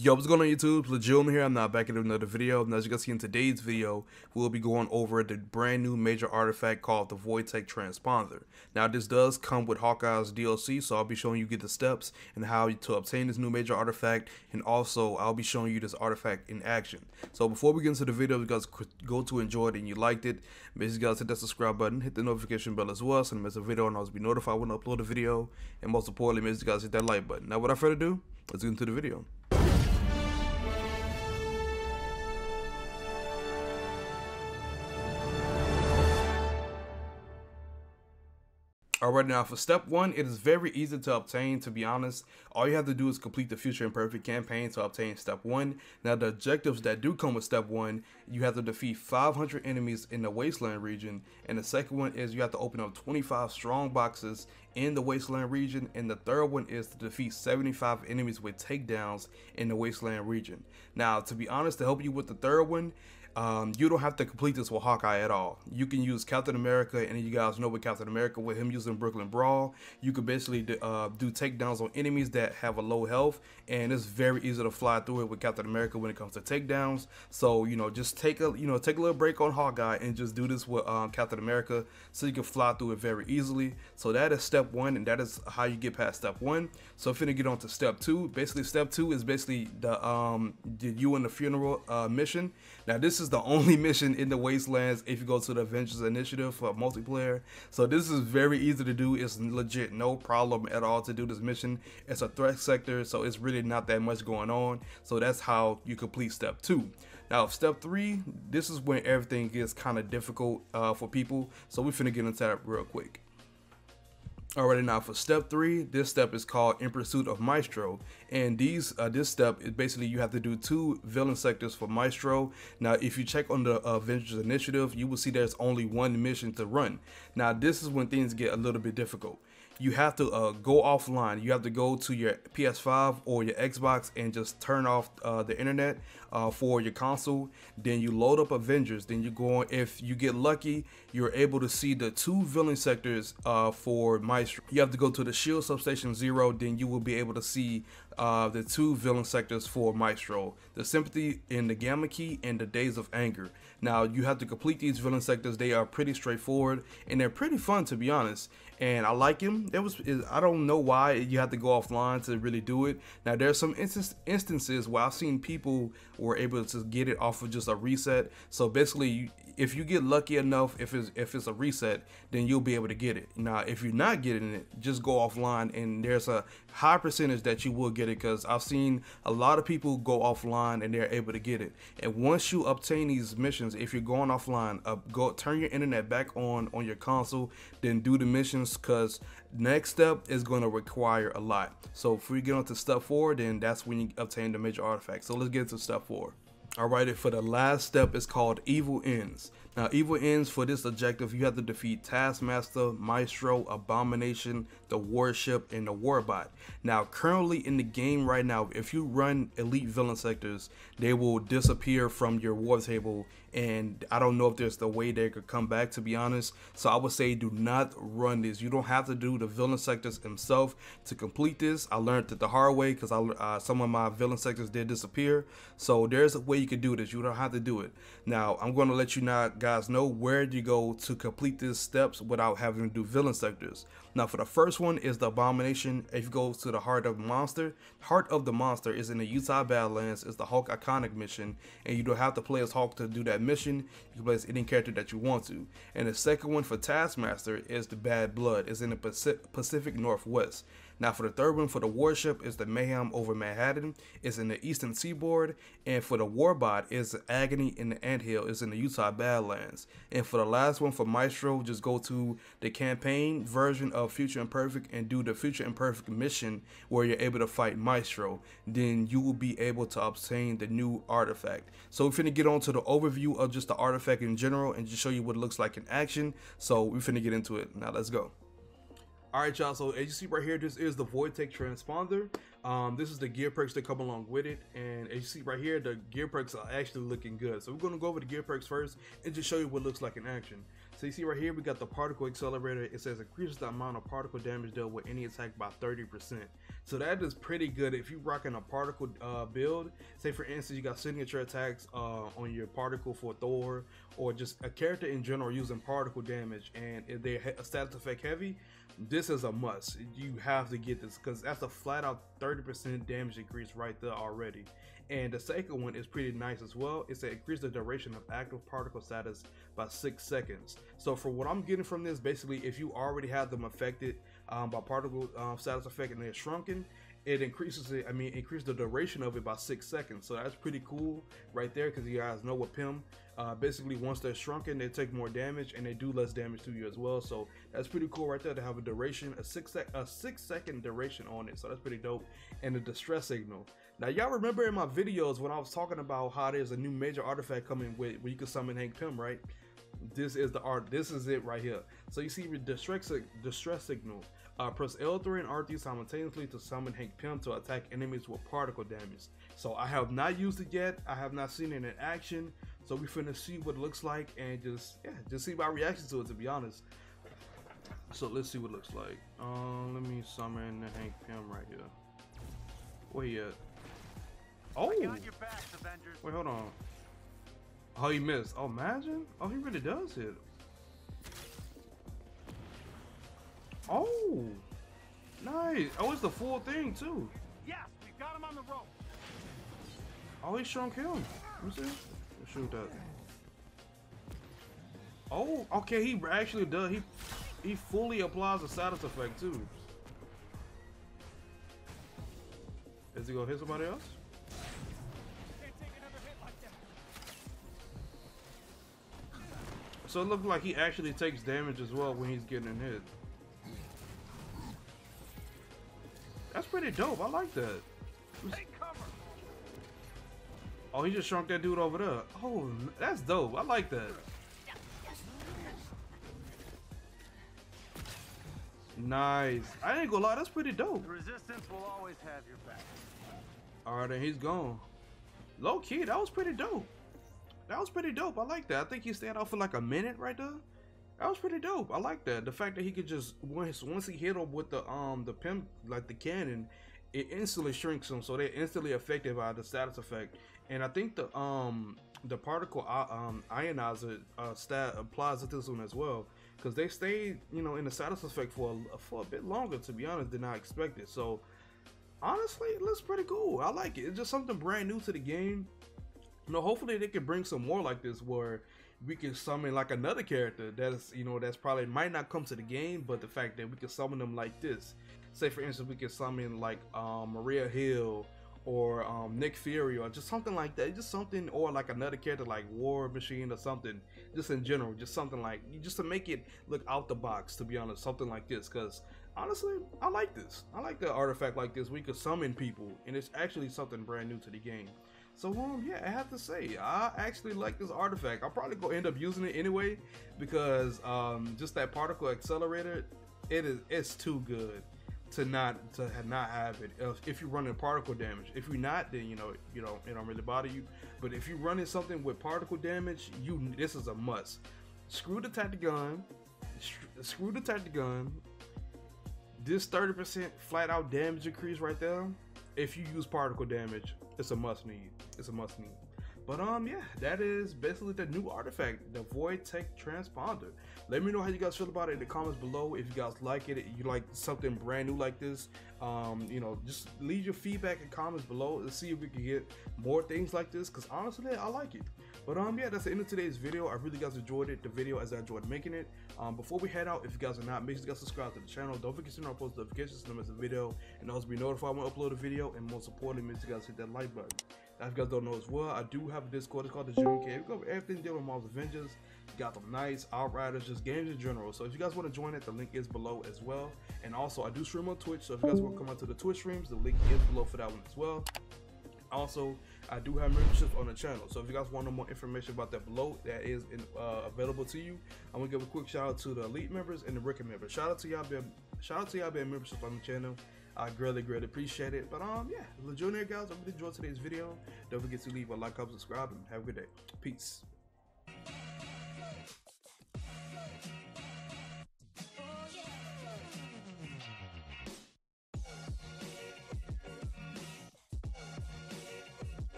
Yo, what's going on YouTube? Laajune here. I'm now back in another video. And as you can see in today's video, we'll be going over the brand new major artifact called the Voidtech Transponder. Now, this does come with Hawkeye's DLC, so I'll be showing you get the steps and how to obtain this new major artifact, and also I'll be showing you this artifact in action. So before we get into the video, if you guys go to enjoy it and you liked it, make sure you guys hit that subscribe button, hit the notification bell as well, so you miss a video and I'll be notified when I upload a video, and most importantly, make sure you guys hit that like button. Now, without further ado, let's get into the video. Alright now for step one, it is very easy to obtain to be honest. All you have to do is complete the Future Imperfect campaign to obtain step one. Now the objectives that do come with step one, you have to defeat 500 enemies in the Wasteland region. And the second one is you have to open up 25 strong boxes in the Wasteland region. And the third one is to defeat 75 enemies with takedowns in the Wasteland region. Now to be honest, to help you with the third one, um, you don't have to complete this with Hawkeye at all. You can use Captain America, and you guys know with Captain America, with him using Brooklyn Brawl, you can basically do, uh, do takedowns on enemies that have a low health, and it's very easy to fly through it with Captain America when it comes to takedowns. So you know, just take a you know take a little break on Hawkeye and just do this with um, Captain America, so you can fly through it very easily. So that is step one, and that is how you get past step one. So if you get on to step two, basically step two is basically the um you and the funeral uh, mission. Now this is the only mission in the Wastelands if you go to the Avengers Initiative for multiplayer. So this is very easy to do. It's legit no problem at all to do this mission. It's a threat sector, so it's really not that much going on. So that's how you complete step two. Now, step three, this is when everything gets kind of difficult uh, for people. So we're finna get into that real quick. Alrighty now for step three, this step is called In Pursuit of Maestro. And these uh, this step is basically you have to do two villain sectors for Maestro. Now if you check on the uh, Avengers Initiative, you will see there's only one mission to run. Now this is when things get a little bit difficult you have to uh, go offline. You have to go to your PS5 or your Xbox and just turn off uh, the internet uh, for your console. Then you load up Avengers. Then you go on. If you get lucky, you're able to see the two villain sectors uh, for Maestro. You have to go to the Shield Substation Zero. Then you will be able to see uh, the two villain sectors for Maestro, the Symphony in the Gamma Key and the Days of Anger. Now you have to complete these villain sectors. They are pretty straightforward and they're pretty fun to be honest. And I like them. It was I don't know why you have to go offline to really do it. Now there's some instance, instances where I've seen people were able to get it off of just a reset. So basically if you get lucky enough, if it's if it's a reset, then you'll be able to get it. Now, if you're not getting it, just go offline, and there's a high percentage that you will get it because I've seen a lot of people go offline and they're able to get it. And once you obtain these missions, if you're going offline, uh, go turn your internet back on on your console, then do the missions because next step is going to require a lot. So if we get on to step four, then that's when you obtain the major artifact. So let's get to step four. Alright, It for the last step is called Evil Ends. Now, Evil Ends for this objective, you have to defeat Taskmaster, Maestro, Abomination, the Warship, and the Warbot. Now, currently in the game right now, if you run Elite Villain Sectors, they will disappear from your war table, and I don't know if there's the way they could come back, to be honest. So I would say do not run this. You don't have to do the Villain Sectors himself to complete this. I learned it the hard way because uh, some of my Villain Sectors did disappear. So there's a way you can do this. You don't have to do it. Now, I'm going to let you know guys know where you go to complete these steps without having to do villain sectors. Now for the first one is the Abomination. If you go to the Heart of the Monster, Heart of the Monster is in the Utah Badlands. It's the Hulk Iconic mission and you don't have to play as Hulk to do that mission. You can play as any character that you want to. And the second one for Taskmaster is the Bad Blood. It's in the Pacific Northwest. Now for the third one for the warship is the Mayhem over Manhattan. It's in the eastern seaboard. And for the warbot is the Agony in the Anthill. It's in the Utah Badlands. And for the last one for Maestro, just go to the campaign version of Future Imperfect and do the Future Imperfect mission where you're able to fight Maestro. Then you will be able to obtain the new artifact. So we're finna get on to the overview of just the artifact in general and just show you what it looks like in action. So we're finna get into it. Now let's go. Alright y'all, so as you see right here, this is the Voidtech Transponder. Um, this is the gear perks that come along with it. And as you see right here, the gear perks are actually looking good. So we're to go over the gear perks first and just show you what looks like in action. So you see right here, we got the particle accelerator. It says increases the amount of particle damage dealt with any attack by 30%. So that is pretty good if you're rocking a particle uh, build. Say for instance, you got signature attacks uh, on your particle for Thor, or just a character in general using particle damage, and if they're a status effect heavy, this is a must. You have to get this because that's a flat out 30% damage increase right there already. And the second one is pretty nice as well. It's to increase the duration of active particle status by six seconds. So for what I'm getting from this, basically, if you already have them affected um, by particle um, status effect and they're shrunken, it increases it. I mean, increase the duration of it by six seconds. So that's pretty cool right there because you guys know with Pym. uh, basically once they're shrunken, they take more damage and they do less damage to you as well. So that's pretty cool right there to have a duration, a six sec, a six second duration on it. So that's pretty dope. And the distress signal. Now y'all remember in my videos when I was talking about how there's a new major artifact coming with where you can summon Hank Pym, right? This is the art this is it right here. So you see the distress, distress signal. Uh, press L3 and R3 simultaneously to summon Hank Pym to attack enemies with particle damage. So I have not used it yet. I have not seen it in action. So we finna see what it looks like and just yeah just see my reaction to it to be honest. So let's see what it looks like. Um let me summon the Hank Pym right here. Where he at? Oh! wait hold on Oh, he missed. Oh, imagine. Oh, he really does hit. Oh, nice. Oh, it's the full thing too. Yes, we got him on the rope. Oh, he shrunk him. Let me see. Let's shoot that. Oh, okay. He actually does. He he fully applies the status effect too. Is he gonna hit somebody else? So it looks like he actually takes damage as well when he's getting hit. That's pretty dope. I like that. Oh, he just shrunk that dude over there. Oh, that's dope. I like that. Nice. I ain't gonna lie, that's pretty dope. The resistance will always have your back. Alright, then he's gone. Low key, that was pretty dope that was pretty dope. I like that. I think he stayed out for like a minute right there. That was pretty dope. I like that. The fact that he could just once once he hit him with the um the pimp like the cannon, it instantly shrinks them, so they're instantly affected by the status effect. And I think the um the particle uh, um ionizer uh, stat applies to this one as well because they stayed you know in the status effect for a, for a bit longer to be honest than I expected. So honestly, it looks pretty cool. I like it. It's just something brand new to the game you know, hopefully they can bring some more like this where we can summon like another character that is, you know, that's probably might not come to the game, but the fact that we can summon them like this. Say for instance, we can summon like um, Maria Hill or um, Nick Fury or just something like that. Just something or like another character like War Machine or something. Just in general, just something like just to make it look out the box. To be honest, something like this because honestly, I like this. I like the artifact like this. We could summon people, and it's actually something brand new to the game. So um yeah, I have to say I actually like this artifact. I'll probably go end up using it anyway because um just that particle accelerator, it is it's too good to not to not have it if, you're running particle damage. If you're not, then you know you know it don't really bother you. But if you're running something with particle damage, you this is a must. Screw the tactigun, screw the tactigun. This 30% flat out damage increase right there if you use particle damage, it's a must need. It's a must need. But um, yeah, that is basically the new artifact, the Void Tech Transponder. Let me know how you guys feel about it in the comments below. If you guys like it, you like something brand new like this, um, you know, just leave your feedback in comments below. Let's see if we can get more things like this. Cause honestly, I like it. But um, yeah, that's the end of today's video. I really guys enjoyed it, the video as I enjoyed making it. Um, before we head out, if you guys are not, make sure you guys subscribe to the channel. Don't forget to turn on post notifications to miss a video, and also be notified when I upload a video. And most importantly, make sure you guys hit that like button. Now, if you guys don't know as well, I do have a Discord. It's called the Junior Cave. We go everything dealing with Marvel's Avengers, Got Gotham Knights, Outriders, just games in general. So if you guys want to join it, the link is below as well. And also, I do stream on Twitch. So if you guys want to come out to the Twitch streams, the link is below for that one as well. Also, I do have memberships on the channel. So if you guys want more information about that below, that is in, uh, available to you. I'm gonna give a quick shout out to the elite members and the rookie members. Shout out to y'all shout out to y'all being memberships on the channel. I greatly, greatly appreciate it. But um, yeah, junior guys, I really enjoyed today's video. Don't forget to leave a like, comment, subscribe, and have a good day. Peace.